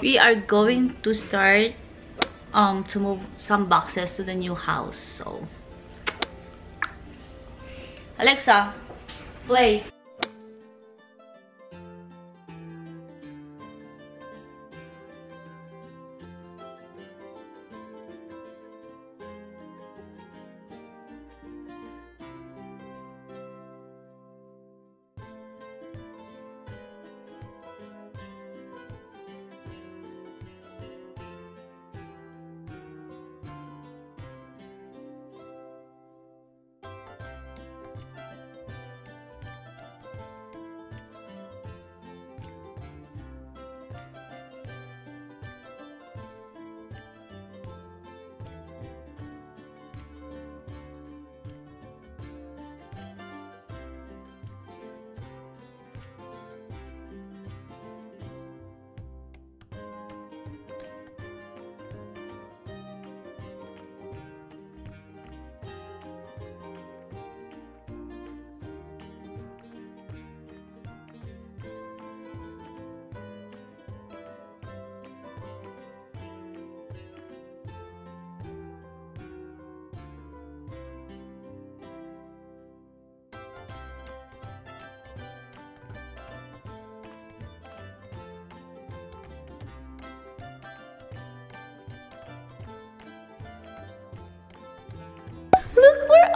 We are going to start um to move some boxes to the new house. So Alexa, play.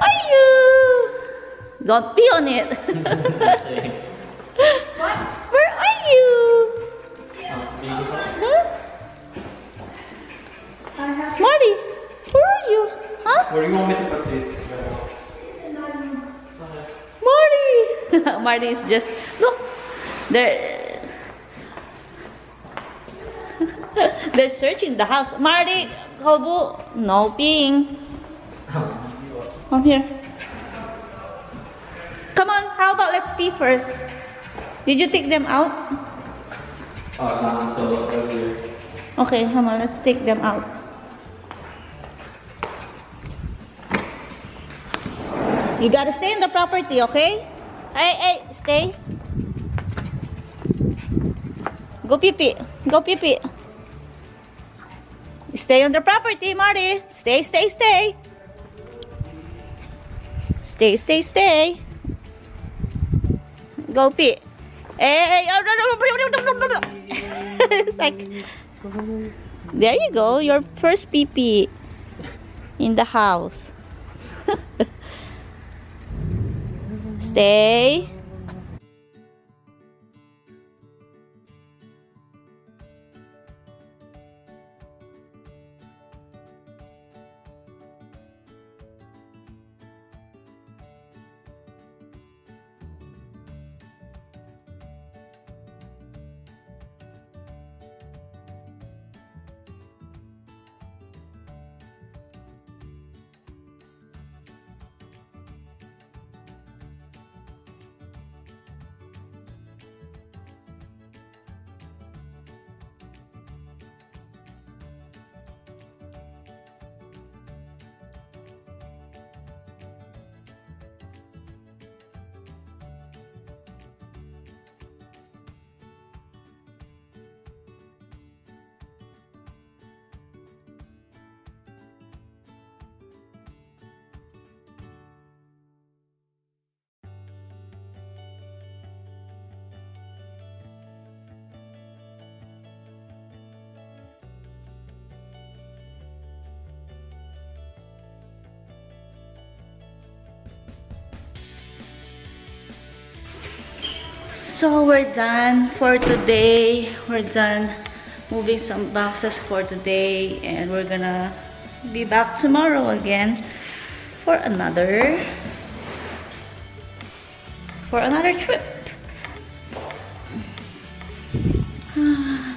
Are you? Don't pee on it. What? Where are you? Huh? Marty, where are you? Huh? Where do you want me to put this? Marty! Marty is just, look, they're, they're searching the house. Marty, Kobu, no peeing. Come here. Come on, how about let's pee first? Did you take them out? Okay, come on, let's take them out. You gotta stay in the property, okay? Hey, hey, stay. Go pee pee. Go pee pee. Stay on the property, Marty. Stay, stay, stay. Stay, stay, stay. Go pee. Hey, hey, oh, no, no, no, no, no, no, no. it's like, there you go, your first pee pee in the house. Stay. So we're done for today. We're done moving some boxes for today and we're gonna be back tomorrow again for another for another trip.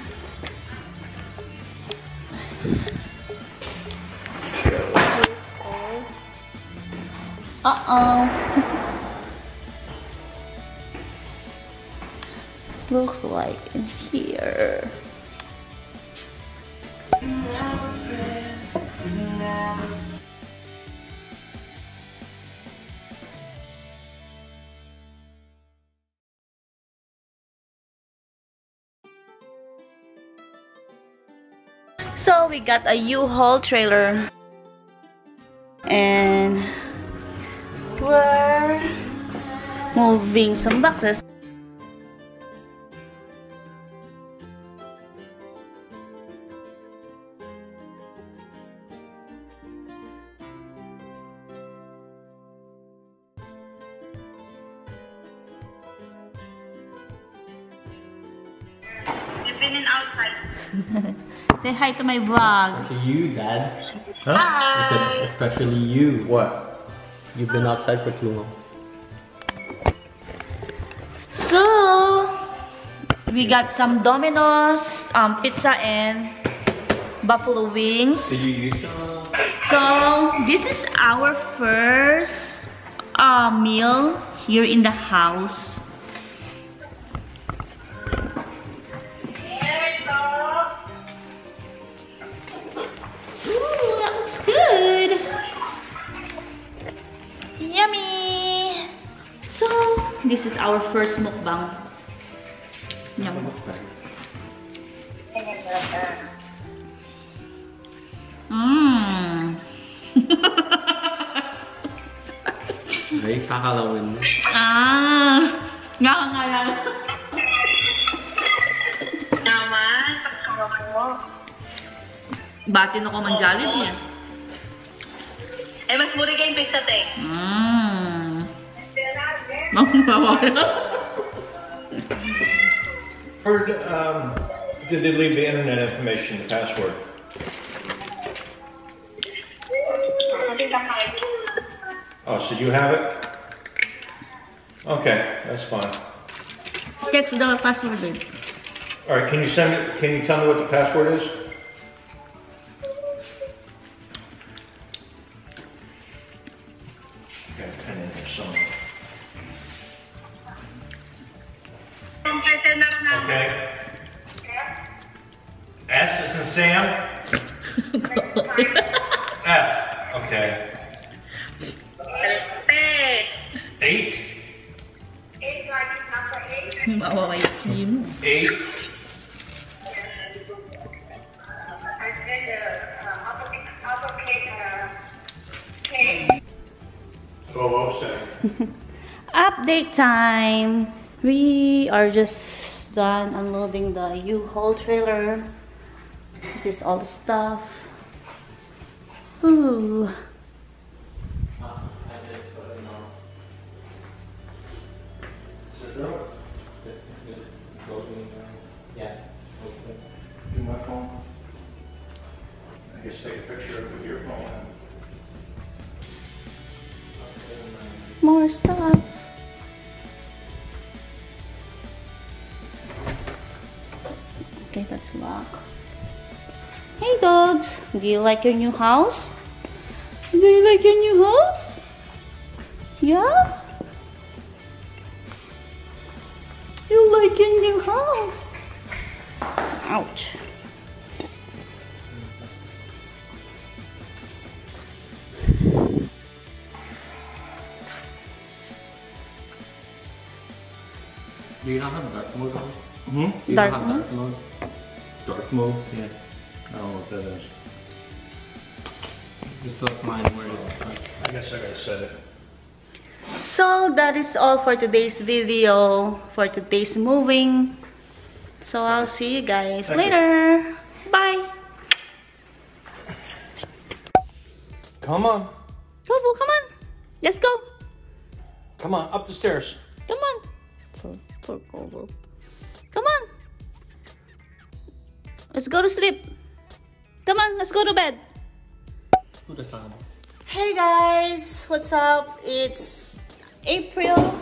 Uh-oh. Looks like in here. So we got a U-Haul trailer. And we're moving some boxes. Been in outside. Say hi to my vlog. To you, Dad. Huh? I said, especially you. What? You've been outside for too long. So, we got some Domino's, um, pizza, and buffalo wings. Did you use some? So, this is our first uh, meal here in the house. So, this is our first mukbang. Yum. Mmm. Ay, kakalawin mo. ah, ngakangalan. Naman, pagkawa mo. Batin ako ng Jollibee. eh. Eh, mas mura kayong pizza, te. Mmm. Mamawala. Or, um, did they leave the internet information, the password? Hindi na kayo. Oh, so you have it? Okay, that's fine. Text the password. All right, can you send it, can you tell me what the password is? Time. We are just done unloading the U-Haul trailer. This is all the stuff. Ooh. Guess take a picture of it with your phone. More stuff. Okay, that's locked. Hey dogs, do you like your new house? Do you like your new house? Yeah? You like your new house? Ouch. Do you not have dark mode on? Hmm? You Dark don't have mode? dark mode? Dark? Yeah. I don't know what that is. Just like mine where it's. I guess I gotta set it. So that is all for today's video, for today's moving. So I'll see you guys Thank you. later. Bye. Come on. Tofu, come on. Let's go. Come on, up the stairs. Come on. Poor, poor Kobo. Come on. Let's go to sleep. Come on, let's go to bed. Who the sound? Hey guys, what's up? It's April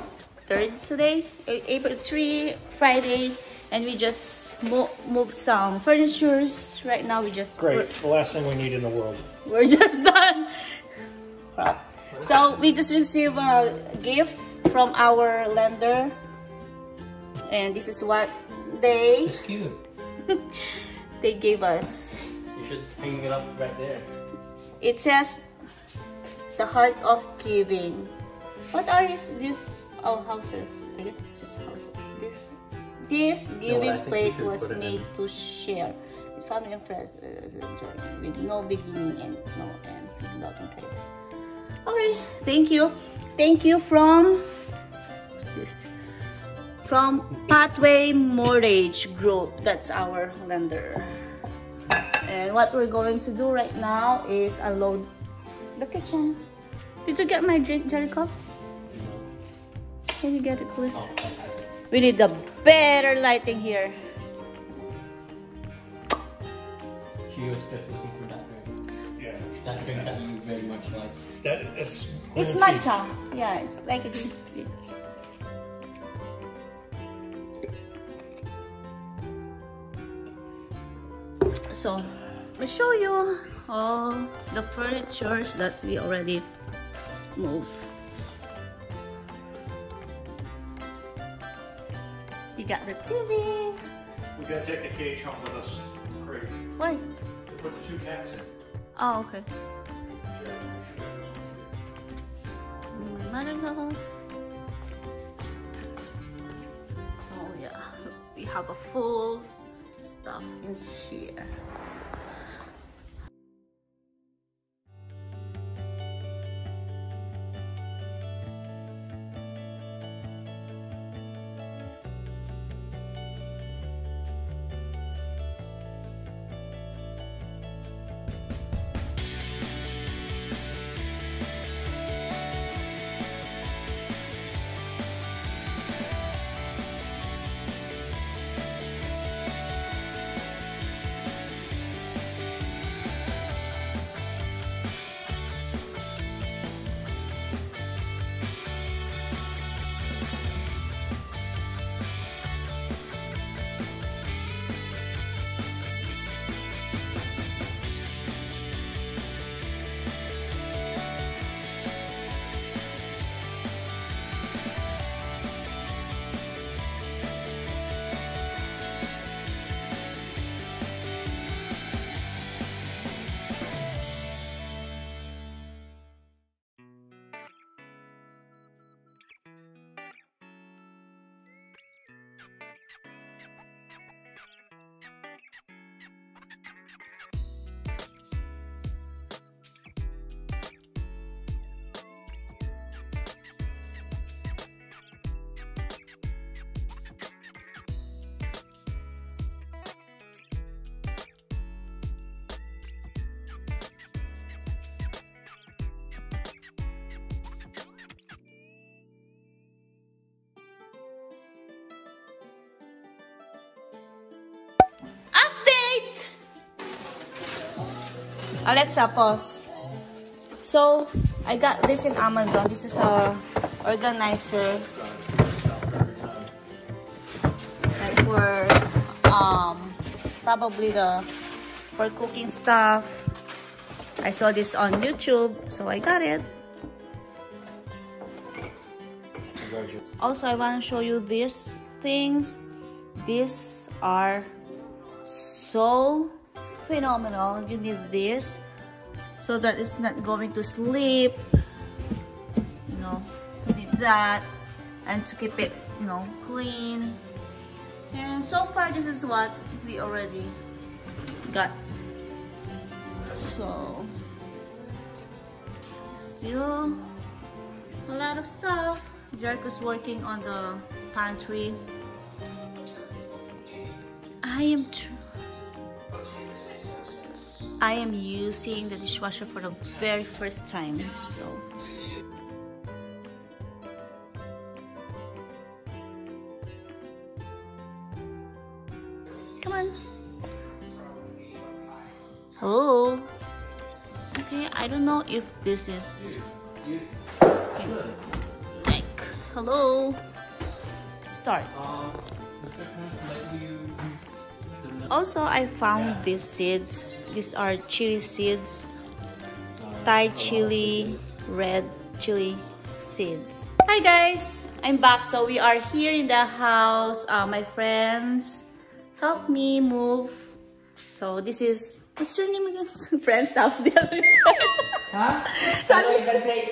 3rd today, April 3, Friday, and we just mo- moved some furnitures. Right now, we just Great. The last thing we need in the world. We're, we're just done. Crap. So we just received a gift from our lender, and this is what they It's cute. they gave us. You should hang it up right there. It says the heart of giving. What are these, these oh, houses? I guess it's just houses. This This giving we plate was made in. to share with family and friends with no beginning and no end. With love and kindness. Okay, thank you. Thank you from what's this? From Pathway Mortgage Group. That's our lender. And what we're going to do right now is unload the kitchen. Did you get my drink, Jericho? Can you get it, please? We need the better lighting here. She was just looking for that drink. Yeah. That drink that you very much like. That, it's. It's matcha. Yeah, it's like it's. So, I'll show you all the furnitures that we already moved. We got the TV. We gotta take the cage home with us. Great. Why? We put the two cats in. Oh, okay. Mm, My mother-in-law. So yeah, we have a full stuff in here. Update! Alexa, pause. So, I got this in Amazon. This is a organizer. Like for, um, probably the, for cooking stuff. I saw this on YouTube, so I got it. Also, I want to show you these things. These are so phenomenal. You need this so that it's not going to sleep. You know, you need that and to keep it, you know, clean. And so far, this is what we already got. So, still a lot of stuff. Jericho's working on the pantry. I am I am using the dishwasher for the very first time. So Come on. Hello. Okay, I don't know if this is like hello. Start. Also, I found these seeds. These are chili seeds. Thai chili, red chili seeds. Hi guys, I'm back. So we are here in the house. Uh, my friends help me move. So this is, what's your name again? Friend stops there. Ha? Kaloy the Great.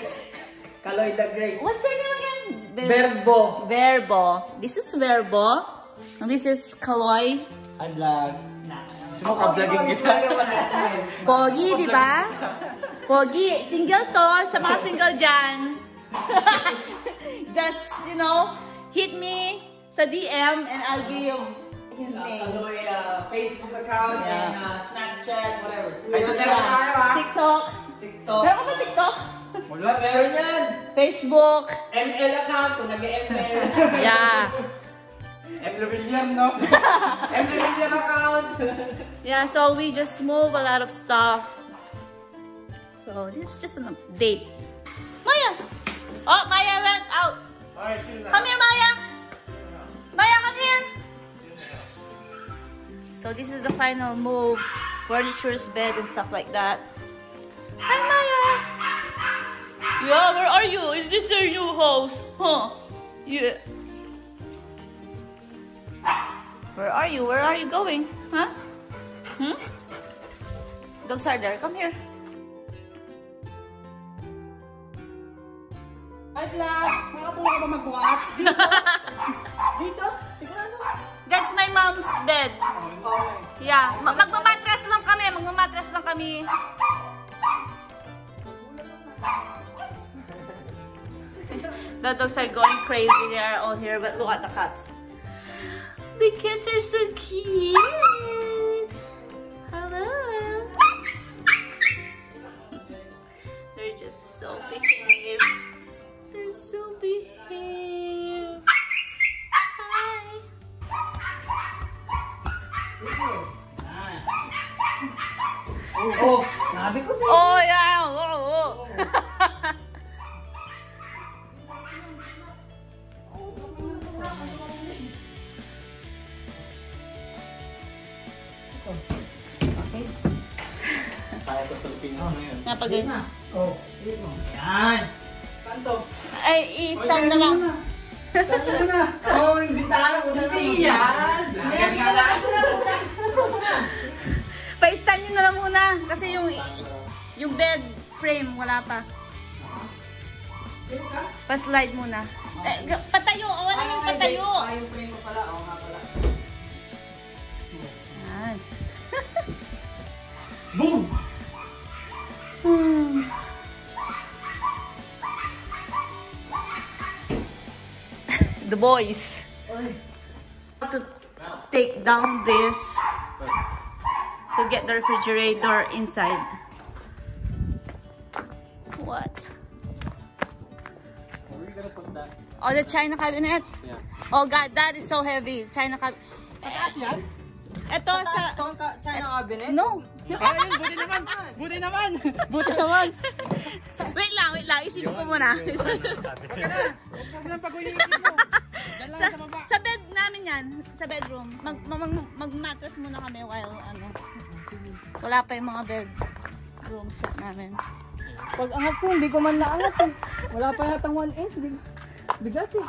Kaloy the Great. what's your name again? Verbo. Verbo. This is Verbo. And this is Kaloy. I vlog. Gusto mo ka-vlogging kita? Pogi, di ba? Pogi. Single to. Sa mga single dyan. Just, you know, hit me sa DM and I'll give his name. Kaloy uh, Facebook account Yeah. and uh, Snapchat, whatever. Twitter, ah. TikTok. TikTok. Meron ka ba TikTok? Wala, meron yan. Facebook. ML account, kung nag-ML. Yeah. account. Yeah, so we just move a lot of stuff. So this is just an update. Maya! Oh, Maya went out. Alright, see Come here, Maya. Maya, come here. So this is the final move. Furniture's bed and stuff like that. Hi, Maya. Yeah, where are you? Is this your new house? Huh? Yeah. Where are you? Where are you going? Huh? Hmm? Dogs are there. Come here. Hi, vlog. Nakatulong ka ba magbukas? Dito? Sigurado? That's my mom's bed. Okay. Yeah, ma- magmamatres lang kami. Magmamatres lang kami. the dogs are going crazy. They are all here, but look at the cats. The kids are so cute. Hello. They're just so behave. They're so behave. Hi. Oh, oh. sabi ko Oh, yeah. Oh, oh. Kaya sa Pilipinas na yun. Napagay. Oh, dito. Yan. Saan to? Ay, i-stand na lang. Saan mo na? Oh, yung bintana ko na Hindi yan. Yan nga lang. Pa-stand nyo na lang muna. Kasi yung yung bed frame, wala pa. Pa-slide muna. Eh, patayo. Oh, wala yung patayo. Ah, the boys. To take down this to get the refrigerator inside. What? Where are you gonna put that? Oh, the China cabinet? Yeah. Oh God, that is so heavy. China cabinet. Mataas yan? Ito sa... Ito ka- China cabinet? No. Ayun, buti naman! Buti naman! Buti naman! wait lang, wait lang. Isipin ko muna. Huwag lang pag-uwi mo. Lang sa, sa baba. sa bed namin yan, sa bedroom, mag, mag, mag- mag-mattress muna kami while ano, wala pa yung mga bed room set namin. Pag angat ko, hindi ko man naangat. Wala pa yatang 1 inch. Big, bigat eh.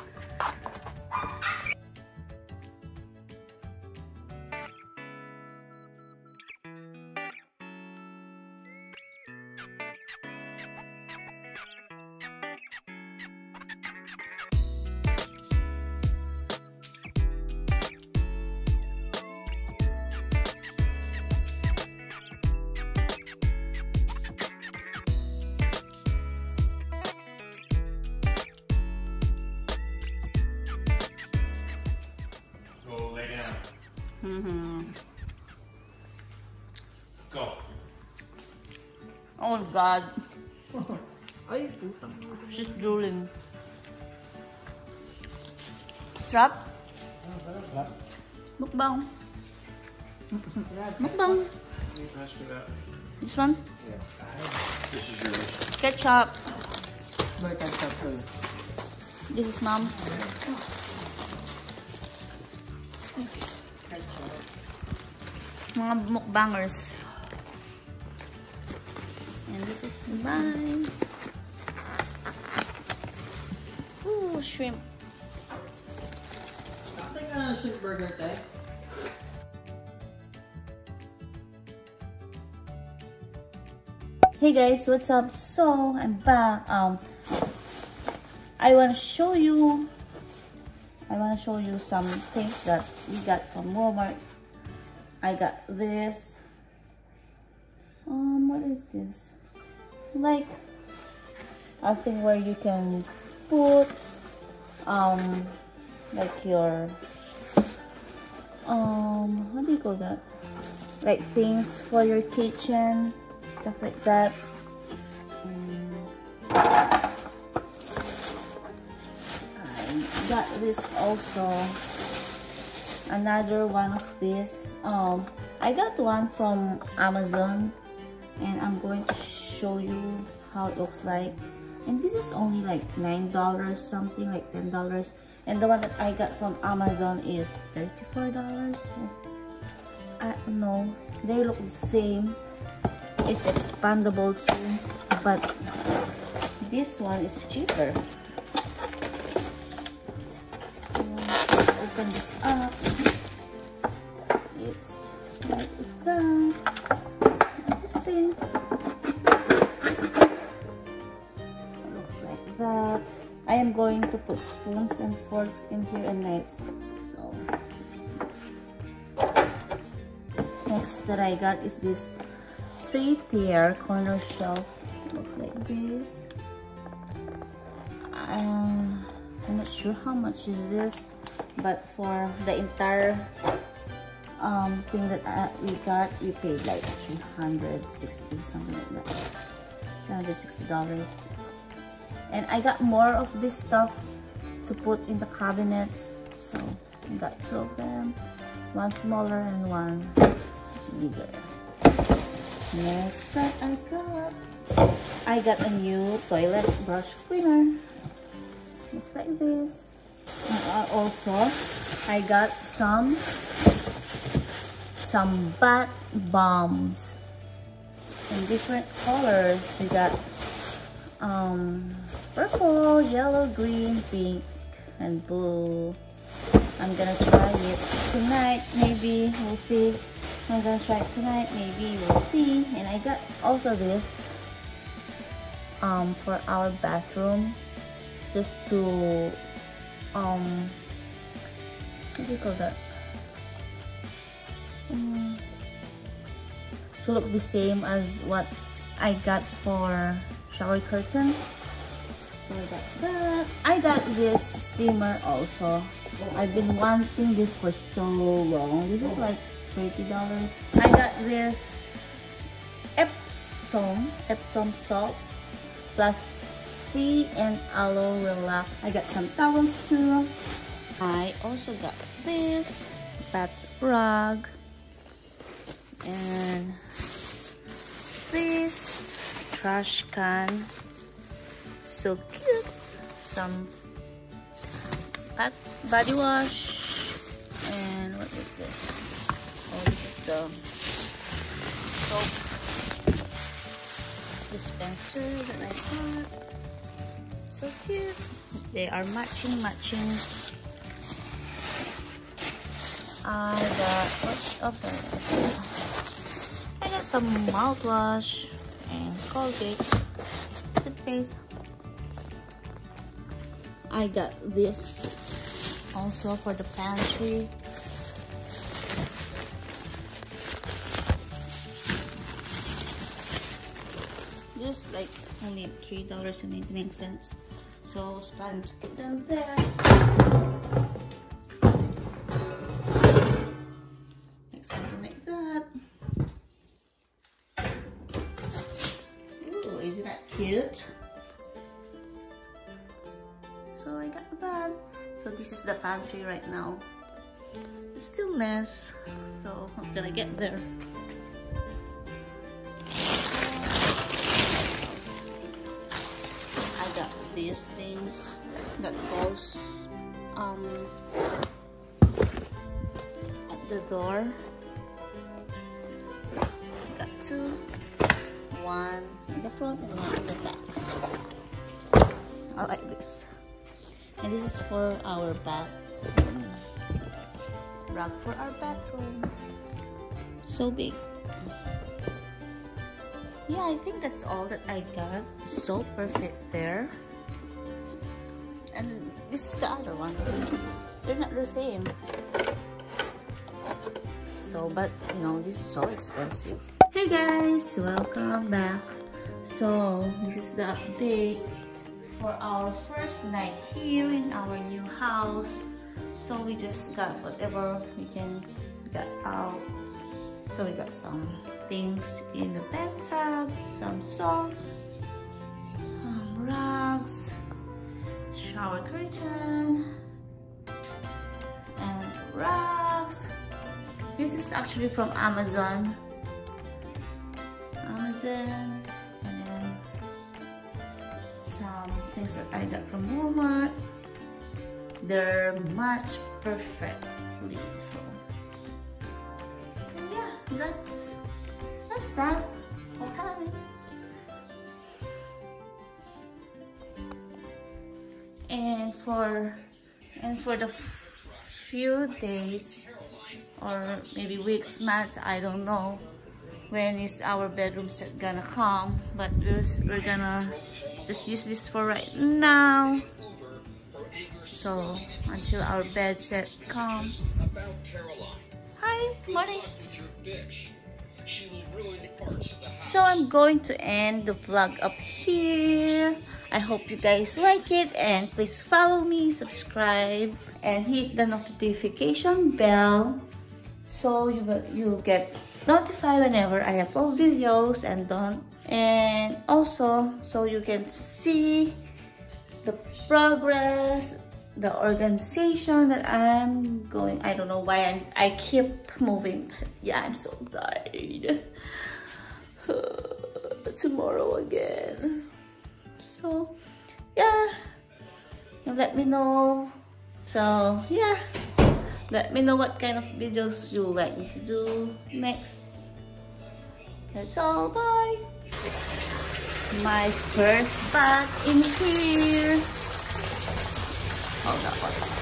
Mhm. Go. Oh God, Ay, putang. she's drooling. Trap? Mukbang. Mukbang. Pass me that. This one? This is yours. Ketchup. Boy, ketchup. This is mom's. Mga mukbangers. And this is mine. Ooh, shrimp. Ate nga shrimp burger, te. Hey guys, what's up? So, I'm back. Um, I want to show you I want to show you some things that we got from Walmart. I got this. Um, what is this? Like a thing where you can put um like your um how do you call that? Like things for your kitchen, stuff like that. I got this also another one of this. Um i got one from amazon and i'm going to show you how it looks like. And this is only like nine dollars something like ten dollars. And the one that i got from amazon is 34 dollars. So i don't know. They look the same. It's expandable too but this one is cheaper. So open this up i am going to put spoons and forks in here and knives. So next that i got is this three tier corner shelf. Looks like this. Uh, I'm not sure how much is this but for the entire um, thing that uh, we got we paid like 360 something like that. 360 dollars and I got more of this stuff to put in the cabinets so I got two of them one smaller and one bigger Next that I got, I got a new toilet brush cleaner. Looks like this. Uh, also, I got some some bath bombs in different colors. We got um, purple, yellow, green, pink, and blue. I'm gonna try it tonight. Maybe we'll see. I'm gonna try it tonight. Maybe we'll see. And I got also this um for our bathroom, just to um what do you call that? Um, to look the same as what I got for shower curtain. I got that. I got this steamer also. I've been wanting this for so long. This is like $30. I got this Epsom, Epsom salt plus sea and aloe relax. I got some towels too. I also got this bath rug and this trash can. So cute. Some body wash and what is this? Oh, this is the soap dispenser that I got. So cute. They are matching, matching. I got, oh, oh sorry. I got some mouthwash and Colgate toothpaste. I got this also for the pantry. Just like only three dollars and ninety nine cents. So planning to put them there. The pantry right now. It's still mess, so I'm gonna get there. I got these things that goes um at the door. I got two, one in the front and one in the back. I like this. And this is for our bath rug for our bathroom. So big. Yeah, I think that's all that I got. So perfect there. And this is the other one. they're not the same. So, but you know, this is so expensive. Hey guys, welcome back. So, this is the update for our first night here in our new house. So, we just got whatever we can get out. So, we got some things in the bathtub, some soap, some rugs, shower curtain, and rugs. This is actually from Amazon. Amazon. Things that I got from Walmart. They're matched perfectly. So, so yeah, that's that's that. Okay. And for and for the few days or maybe weeks, months, I don't know when is our bedroom set gonna come but we're, gonna just use this for right now. So until our bed set comes hi morning so I'm going to end the vlog up here. I hope you guys like it and please follow me subscribe and hit the notification bell so you will you'll get notified whenever I upload videos and don't and also so you can see the progress the organization that I'm going I don't know why I'm I keep moving yeah I'm so tired. Tomorrow again. So yeah let me know. So yeah let me know what kind of videos you like me to do next. That's all, bye! My first bag in here. Oh, that was.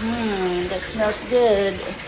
Mmm, that smells good.